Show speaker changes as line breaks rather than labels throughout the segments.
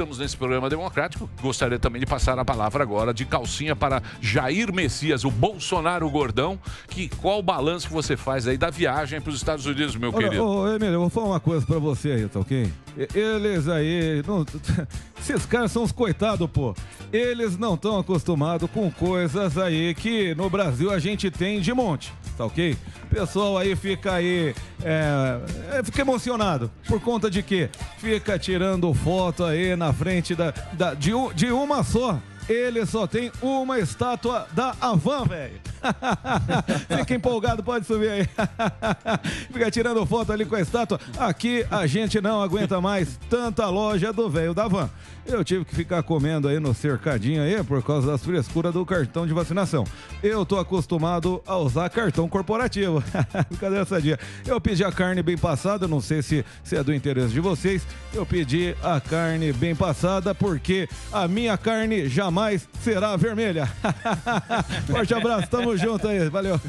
estamos nesse programa democrático. Gostaria também de passar a palavra agora de calcinha para Jair Messias, o Bolsonaro gordão. Que, qual o balanço que você faz aí da viagem para os Estados Unidos, meu
Olha,
querido?
Ô, Emílio, eu vou falar uma coisa pra você aí, tá ok? Eles aí. Não, esses caras são os coitados, pô. Eles não estão acostumados com coisas aí que no Brasil a gente tem de monte, tá ok? Pessoal aí fica aí. É, é, fica emocionado. Por conta de quê? Fica tirando foto aí na frente da, da- de, de uma só. Ele só tem uma estátua da Avan, velho. Fica empolgado, pode subir aí. Fica tirando foto ali com a estátua. Aqui a gente não aguenta mais tanta loja do velho da van. Eu tive que ficar comendo aí no cercadinho aí por causa das frescuras do cartão de vacinação. Eu tô acostumado a usar cartão corporativo. Brincadeira sadia. Eu pedi a carne bem passada, não sei se, se é do interesse de vocês. Eu pedi a carne bem passada porque a minha carne jamais será vermelha. Forte abraço, tamo junto aí, valeu.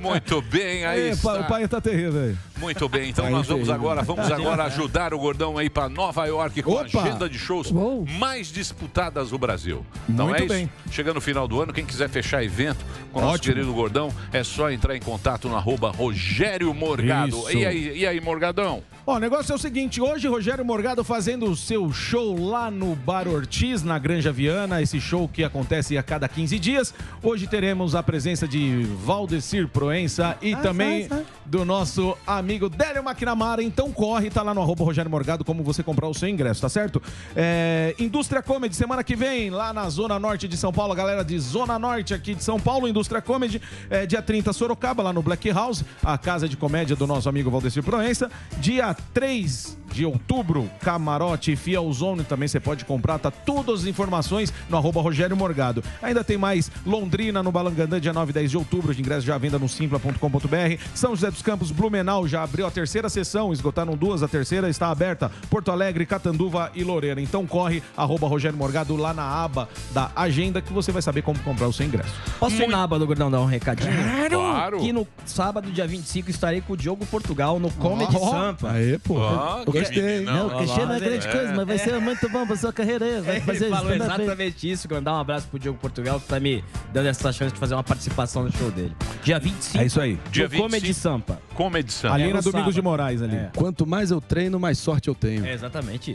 Muito bem, aí
Ei, pa-
está.
O pai tá terrível aí.
Muito bem, então
Aí
nós vamos agora, vamos agora ajudar o Gordão aí para Nova York com a
Opa!
agenda de shows mais disputadas do Brasil. Não
Muito
é isso?
bem.
Chegando no final do ano, quem quiser fechar evento com o nosso
Ótimo.
querido Gordão, é só entrar em contato no arroba Rogério Morgado.
Isso.
E aí, e aí, Morgadão?
Ó, o negócio é o seguinte, hoje Rogério Morgado fazendo o seu show lá no Bar Ortiz, na Granja Viana, esse show que acontece a cada 15 dias. Hoje teremos a presença de Valdecir Proença e também do nosso amigo Délio McNamara. Então corre, tá lá no arroba Rogério Morgado como você comprar o seu ingresso, tá certo? É, Indústria Comedy, semana que vem, lá na Zona Norte de São Paulo, galera de Zona Norte aqui de São Paulo, Indústria Comedy, é, dia 30 Sorocaba, lá no Black House, a casa de comédia do nosso amigo Valdecir Proença. Dia 3 de outubro, Camarote e Fielzone também você pode comprar, tá todas as informações no arroba Rogério Morgado. Ainda tem mais Londrina no Balangandã, dia 9 e 10 de outubro, de ingresso já à venda no simpla.com.br. São José dos Campos, Blumenau já abriu a terceira sessão, esgotaram duas, a terceira está aberta. Porto Alegre, Catanduva e Lorena. Então corre, arroba Rogério Morgado lá na aba da agenda que você vai saber como comprar o seu ingresso.
Posso ir na aba do Gordão dar um recadinho?
Claro.
Que no sábado, dia 25, estarei com o Diogo Portugal no Comedy
Ó.
Sampa.
Aê, pô. Eu gostei.
Não,
Não, cachê não é grande coisa, mas vai ser
muito bom pra sua carreira aí.
vai fazer
Ele falou exatamente isso. Mandar um abraço pro Diogo Portugal, que tá me dando essa chance de fazer uma participação no show dele. Dia 25.
É isso aí.
Dia Comedy Sampa.
Comedy Sampa.
Ali na Domingos de
Moraes ali.
Quanto mais eu treino, mais sorte eu tenho.
É exatamente isso.